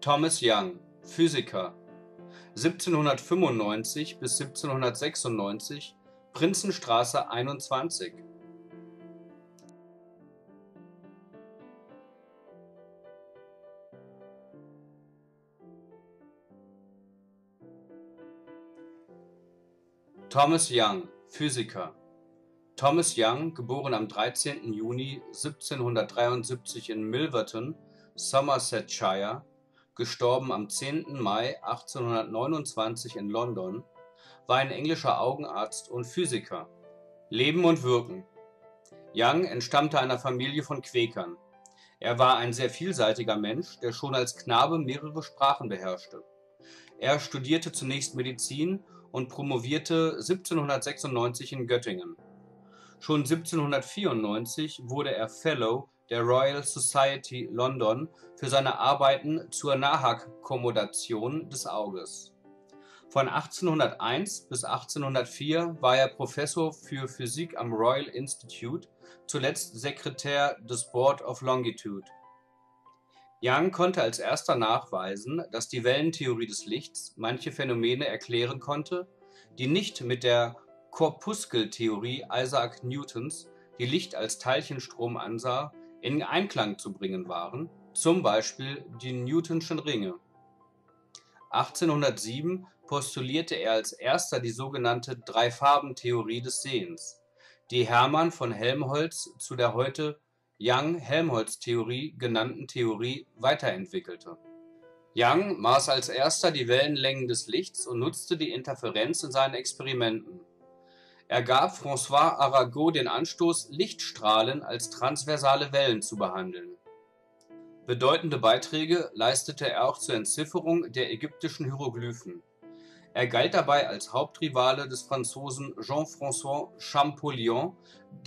Thomas Young, Physiker 1795 bis 1796, Prinzenstraße 21 Thomas Young, Physiker Thomas Young (* am 13. Juni 1773 in Milverton, Somersetshire; † am 10. Mai 1829 in London) war ein englischer Augenarzt und Physiker. Leben und Wirken Young entstammte einer Familie von Quäkern. Er war ein sehr vielseitiger Mensch, der schon als Knabe mehrere Sprachen beherrschte. Er studierte zunächst Medizin und promovierte 1796 in Göttingen. Schon 1794 wurde er Fellow der Royal Society London für seine Arbeiten zur Nachakkommodation des Auges. Von 1801 bis 1804 war er Professor für Physik am Royal Institute, zuletzt Sekretär des Board of Longitude. Young konnte als erster nachweisen, dass die Wellentheorie des Lichts manche Phänomene erklären konnte, die nicht mit der Korpuskeltheorie Isaac Newtons, die Licht als Teilchenstrom ansah, in Einklang zu bringen waren, zum Beispiel die Newtonschen Ringe. 1807 postulierte er als erster die sogenannte Drei-Farben-Theorie des Sehens, die Hermann von Helmholtz zu der heute Young-Helmholtz-Theorie genannten Theorie weiterentwickelte. Young maß als erster die Wellenlängen des Lichts und nutzte die Interferenz in seinen Experimenten er gab François Arago den Anstoß, Lichtstrahlen als transversale Wellen zu behandeln. Bedeutende Beiträge leistete er auch zur Entzifferung der ägyptischen Hieroglyphen. Er galt dabei als Hauptrivale des Franzosen Jean-François Champollion,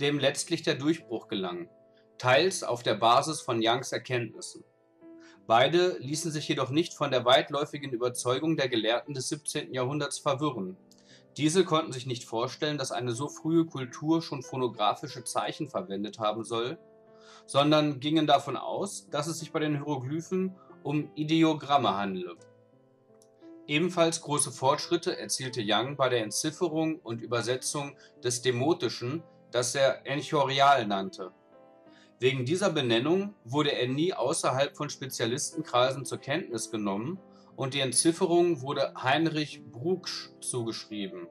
dem letztlich der Durchbruch gelang, teils auf der Basis von Youngs Erkenntnissen. Beide ließen sich jedoch nicht von der weitläufigen Überzeugung der Gelehrten des 17. Jahrhunderts verwirren diese konnten sich nicht vorstellen, dass eine so frühe Kultur schon phonographische Zeichen verwendet haben soll, sondern gingen davon aus, dass es sich bei den Hieroglyphen um Ideogramme handele. Ebenfalls große Fortschritte erzielte Young bei der Entzifferung und Übersetzung des Demotischen, das er Enchorial nannte. Wegen dieser Benennung wurde er nie außerhalb von Spezialistenkreisen zur Kenntnis genommen und die Entzifferung wurde Heinrich Brugsch zugeschrieben